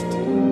Christ.